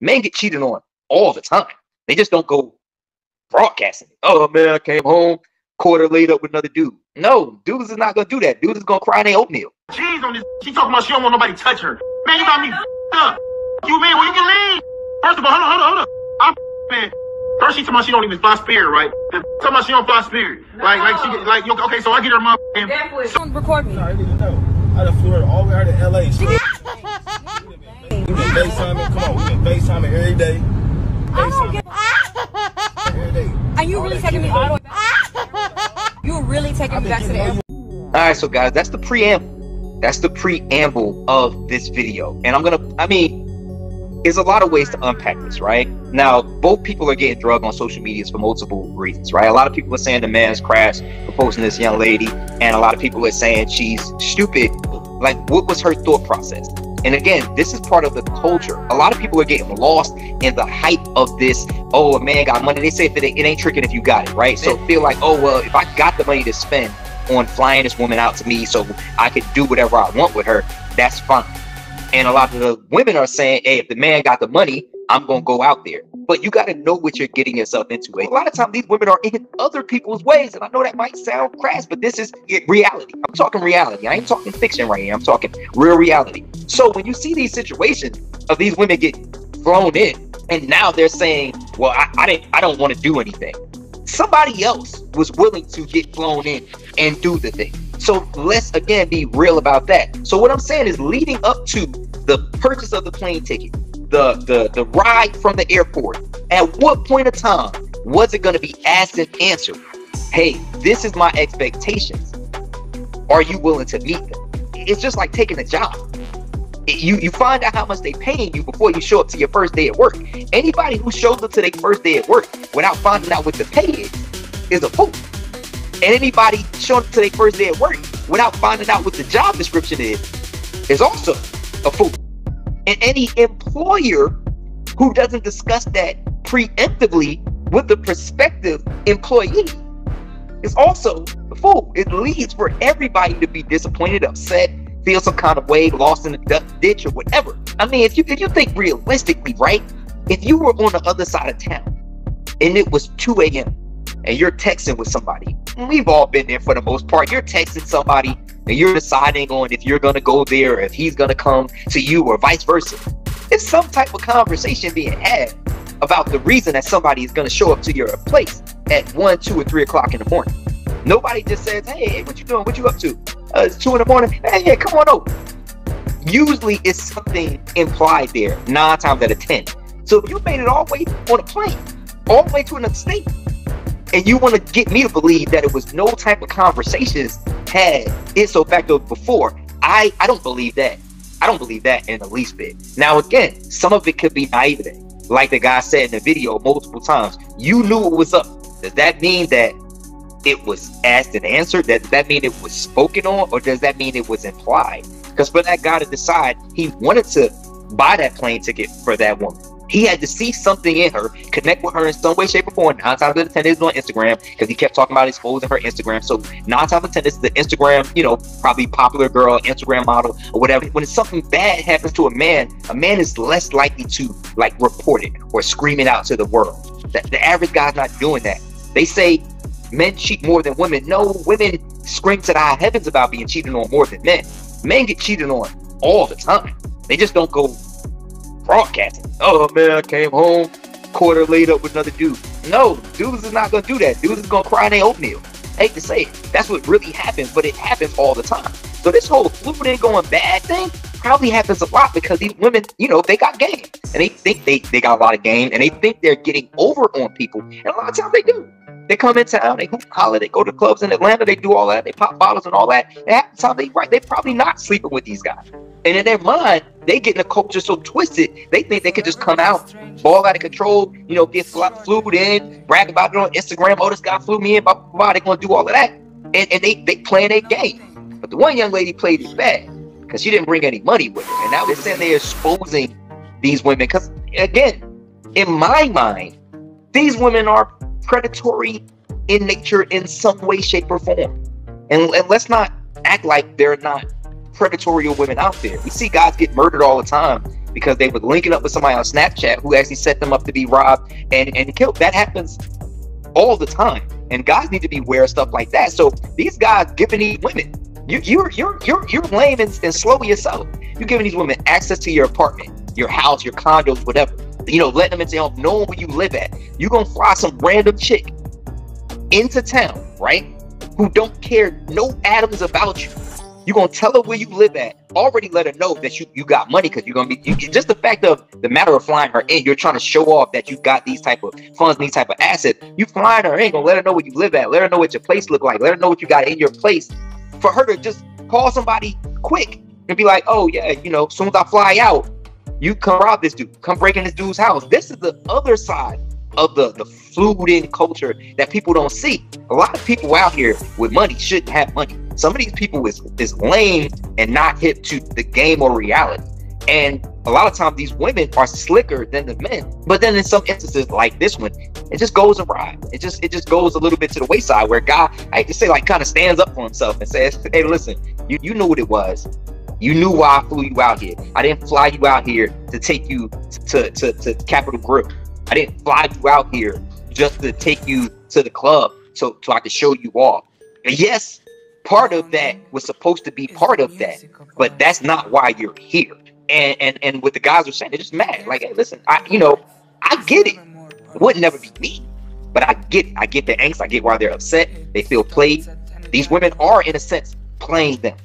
Men get cheated on all the time. They just don't go broadcasting. Oh man, I came home, quarter laid up with another dude. No, dudes is not gonna do that. Dudes is gonna cry in their oatmeal. Cheese on this. She talking about she don't want nobody to touch her. Man, you got me up. You man, where you can leave? First of all, hold on, hold on, hold on. I'm man. First she talking about she don't even fly spirit, right? Then talking about she don't fly spirit. Like, like she, like, you- okay, so I get her mom. Don't record me. I didn't know. I done flew her all the way out to LA. She we been FaceTiming. Come on, we been FaceTiming every day. FaceTiming every day. And you All really taking me shit all the way back? You really taking me been back to the getting airport? All right, so guys, that's the preamble. That's the preamble of this video. And I'm gonna, I mean, there's a lot of ways to unpack this, right? Now, both people are getting drugged on social medias for multiple reasons, right? A lot of people are saying the man's crash for posting this young lady, and a lot of people are saying she's stupid. Like, what was her thought process? And again, this is part of the culture. A lot of people are getting lost in the hype of this. Oh, a man got money. They say that it, it ain't tricking if you got it, right? So feel like, oh well, if I got the money to spend on flying this woman out to me, so I could do whatever I want with her, that's fine. And a lot of the women are saying, hey, if the man got the money, I'm gonna go out there. But you got to know what you're getting yourself into. A lot of times, these women are in other people's ways, and I know that might sound crass, but this is reality. I'm talking reality. I ain't talking fiction right here. I'm talking real reality. So when you see these situations of these women get thrown in, and now they're saying, "Well, I, I didn't. I don't want to do anything." Somebody else was willing to get flown in and do the thing. So let's again be real about that. So what I'm saying is, leading up to the purchase of the plane ticket, the the the ride from the airport, at what point of time was it going to be asked and answered? Hey, this is my expectations. Are you willing to meet them? It's just like taking a job. You you find out how much they paying you before you show up to your first day at work. Anybody who shows up to their first day at work without finding out what the pay is is a fool. And anybody showing up to their first day at work without finding out what the job description is is also a fool. And any employer who doesn't discuss that preemptively with the prospective employee is also a fool. It leads for everybody to be disappointed, upset, feel some kind of way, lost in du- ditch or whatever. I mean, if you if you think realistically, right? If you were on the other side of town and it was 2 a.m. and you're texting with somebody, we've all been there for the most part. You're texting somebody and you're deciding on if you're gonna go there or if he's gonna come to you or vice versa. It's some type of conversation being had about the reason that somebody is gonna show up to your place at one, two, or three o'clock in the morning. Nobody just says, "Hey, what you doing? What you up to?" Uh, it's two in the morning. Hey, yeah, come on over. Usually, it's something implied there. Nine times out of ten. So if you made it all the way on a plane, all the way to another state, and you want to get me to believe that it was no type of conversations had ipso facto before, I I don't believe that. I don't believe that in the least bit. Now, again, some of it could be naivete. Like the guy said in the video multiple times, you knew it was up. Does that mean that it was asked and answered? Does that mean it was spoken on, or does that mean it was implied? Because for that guy to decide he wanted to buy that plane ticket for that woman, he had to see something in her, connect with her in some way, shape, or form. Nine times out of ten, on Instagram because he kept talking about his exposing her Instagram. So nine times out of ten, it's the Instagram, you know, probably popular girl, Instagram model, or whatever. When something bad happens to a man, a man is less likely to like report it or scream it out to the world. The, the average guy's not doing that. They say men cheat more than women. No, women scream to the high heavens about being cheated on more than men. Men get cheated on all the time. They just don't go broadcasting. Oh man, I came home, quarter laid up with another dude. No, dudes is not gonna do that. Dudes is gonna cry in their oatmeal. Hate to say it. That's what really happens, but it happens all the time. So this whole fluid ain't going bad thing probably happens a lot because these women, you know, they got game. And they think they, they got a lot of game and they think they're getting over on people. And a lot of times they do. They come in town, they hoop holler, they go to clubs in Atlanta, they do all that, they pop bottles and all that. And half the time they right, they probably not sleeping with these guys. And in their mind, they get in the culture so twisted, they think they could just come out, ball out of control, you know, get fl- flewed in, brag about it on Instagram. Oh, this guy flew me in, blah, blah, blah. They're going to do all of that. And, and they, they playing their game. But the one young lady played it bad because she didn't bring any money with her. And now they're saying they're exposing these women. Because, again, in my mind, these women are predatory in nature in some way, shape, or form. And, and let's not act like they're not predatory women out there. We see guys get murdered all the time because they were linking up with somebody on Snapchat who actually set them up to be robbed and, and killed. That happens all the time. And guys need to be aware of stuff like that. So these guys giving these women, you you're you're you're you're lame and, and slow yourself. You're giving these women access to your apartment, your house, your condos, whatever. You know, letting them into your home, knowing where you live at. You're gonna fly some random chick into town, right? Who don't care no atoms about you. You're gonna tell her where you live at. Already let her know that you, you got money because you're gonna be you, just the fact of the matter of flying her in. You're trying to show off that you got these type of funds, these type of assets. You flying her in, gonna let her know where you live at. Let her know what your place look like. Let her know what you got in your place. For her to just call somebody quick and be like, oh yeah, you know, as soon as I fly out, you come rob this dude, come break in this dude's house. This is the other side of the the flewed in culture that people don't see. A lot of people out here with money shouldn't have money. Some of these people is is lame and not hip to the game or reality. And a lot of times these women are slicker than the men. But then in some instances like this one, it just goes awry. It just it just goes a little bit to the wayside where guy, I to say like kind of stands up for himself and says, Hey, listen, you, you knew what it was. You knew why I flew you out here. I didn't fly you out here to take you to, to, to Capital Grille. I didn't fly you out here just to take you to the club so, so I could show you off. And yes, part of that was supposed to be part of that, but that's not why you're here. And and and what the guys are saying, they're just mad. Like, hey, listen, I you know, I get it. It would never be me. But I get I get the angst, I get why they're upset. They feel played. These women are in a sense playing them.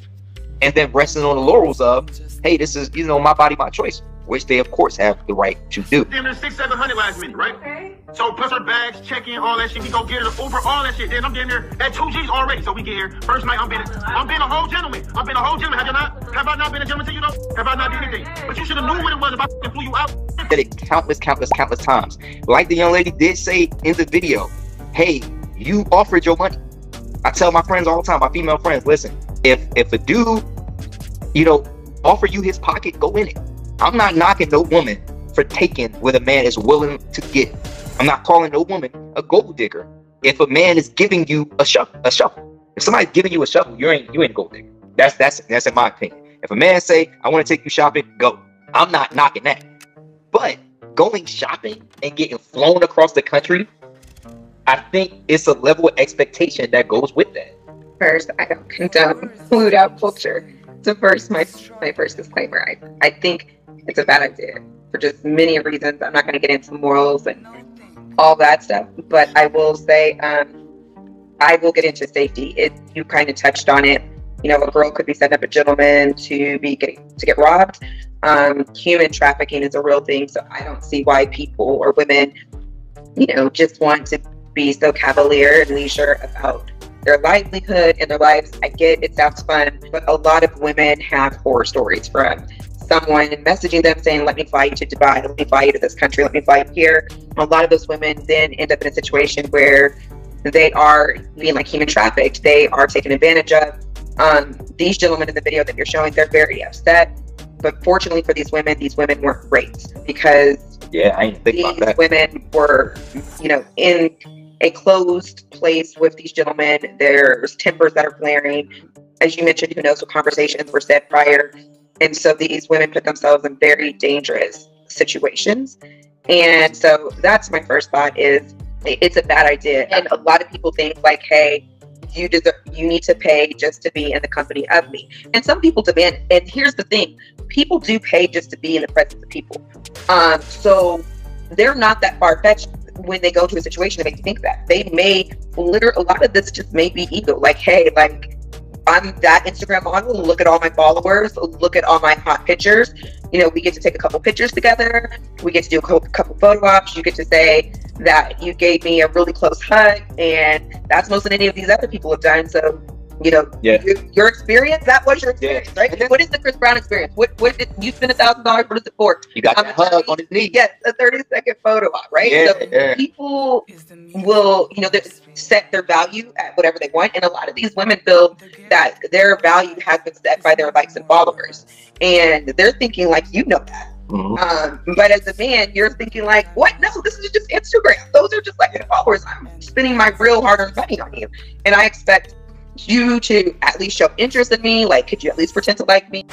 And then resting on the laurels of, hey, this is, you know, my body, my choice which they of course have the right to do. Damn near six, seven hundred last minute, right? Okay. So plus our bags, check in, all that shit. We go get it over all that shit. Then I'm getting there at two G's already. So we get here. First night I'm being I'm being a whole gentleman. I'm being a whole gentleman. Have you not? Have I not been a gentleman to you though? Have I not did anything? But you should have knew what it was if I flew you out. Did it countless, countless, countless times. Like the young lady did say in the video, hey, you offered your money. I tell my friends all the time, my female friends, listen, if if a dude, you know, offer you his pocket, go in it I'm not knocking no woman for taking what a man is willing to get. I'm not calling no woman a gold digger. If a man is giving you a shuffle, a shuffle. If somebody's giving you a shuffle, you ain't you ain't gold digger. That's that's that's in my opinion. If a man say, I want to take you shopping, go. I'm not knocking that. But going shopping and getting flown across the country, I think it's a level of expectation that goes with that. First, I don't condone flewed out culture. So first, my my first disclaimer. I, I think it's a bad idea for just many reasons. I'm not going to get into morals and all that stuff, but I will say um, I will get into safety. It you kind of touched on it. You know, a girl could be setting up a gentleman to be getting to get robbed. Um, human trafficking is a real thing, so I don't see why people or women, you know, just want to be so cavalier and leisure about their livelihood and their lives. I get it sounds fun, but a lot of women have horror stories from someone messaging them saying, let me fly you to Dubai, let me fly you to this country, let me fly you here. A lot of those women then end up in a situation where they are being like human trafficked. They are taken advantage of. Um, these gentlemen in the video that you're showing, they're very upset. But fortunately for these women, these women weren't raped because yeah, I think these women were, you know, in a closed place with these gentlemen. There's tempers that are flaring. As you mentioned, who knows what conversations were said prior and so these women put themselves in very dangerous situations. And so that's my first thought is it's a bad idea. And a lot of people think like, hey, you deserve you need to pay just to be in the company of me. And some people demand and here's the thing, people do pay just to be in the presence of people. Um, so they're not that far fetched when they go to a situation that makes you think that. They may literally a lot of this just may be ego. Like, hey, like I'm that Instagram model. Look at all my followers. Look at all my hot pictures. You know, we get to take a couple pictures together. We get to do a couple, photo ops. You get to say that you gave me a really close hug, and that's most than any of these other people have done. So you know, yeah. your, your, experience, that was your experience, yeah. right? what is the Chris Brown experience? What what did you spend a thousand dollars? What is it for? You got um, that hug on his knee. Yes, a 30 second photo op, right? Yeah, so yeah. people will, you know, set their value at whatever they want. And a lot of these women feel that their value has been set by their likes and followers. And they're thinking like you know that. Mm-hmm. Um, but as a man, you're thinking like, what? No, this is just Instagram. Those are just like followers. I'm spending my real hard-earned money on you, and I expect you to at least show interest in me. Like, could you at least pretend to like me?